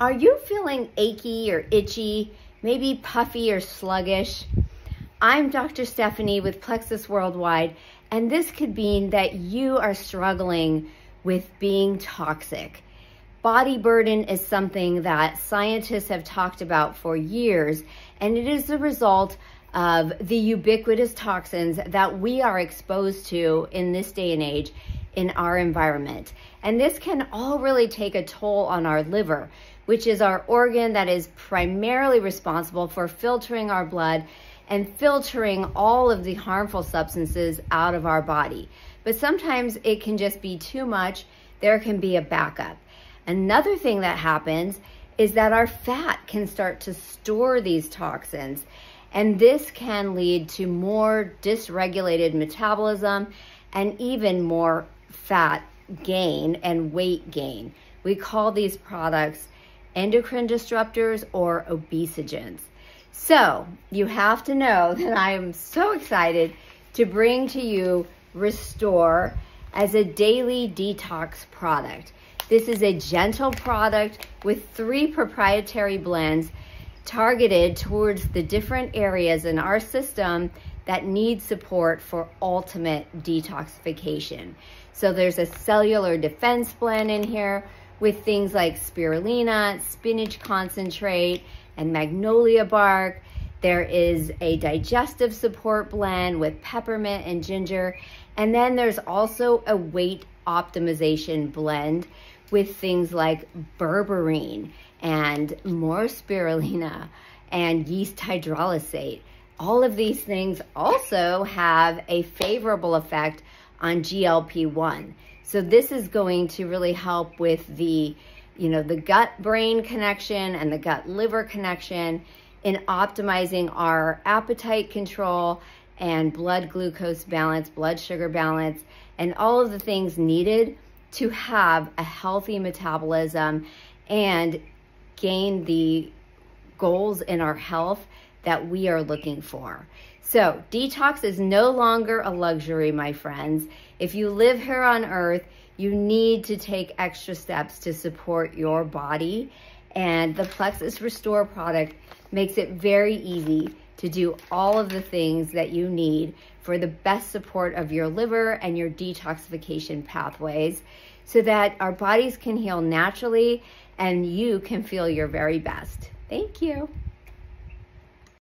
Are you feeling achy or itchy, maybe puffy or sluggish? I'm Dr. Stephanie with Plexus Worldwide, and this could mean that you are struggling with being toxic. Body burden is something that scientists have talked about for years, and it is the result of the ubiquitous toxins that we are exposed to in this day and age in our environment. And this can all really take a toll on our liver, which is our organ that is primarily responsible for filtering our blood and filtering all of the harmful substances out of our body. But sometimes it can just be too much. There can be a backup. Another thing that happens is that our fat can start to store these toxins. And this can lead to more dysregulated metabolism and even more fat gain and weight gain. We call these products endocrine disruptors or obesogens. So you have to know that I am so excited to bring to you Restore as a daily detox product. This is a gentle product with three proprietary blends targeted towards the different areas in our system that need support for ultimate detoxification. So there's a cellular defense blend in here with things like spirulina, spinach concentrate, and magnolia bark. There is a digestive support blend with peppermint and ginger. And then there's also a weight optimization blend with things like berberine and more spirulina and yeast hydrolysate. All of these things also have a favorable effect on GLP-1. So this is going to really help with the, you know, the gut-brain connection and the gut-liver connection in optimizing our appetite control and blood glucose balance, blood sugar balance, and all of the things needed to have a healthy metabolism and gain the goals in our health that we are looking for. So detox is no longer a luxury, my friends. If you live here on earth, you need to take extra steps to support your body. And the Plexus Restore product makes it very easy to do all of the things that you need for the best support of your liver and your detoxification pathways so that our bodies can heal naturally and you can feel your very best. Thank you.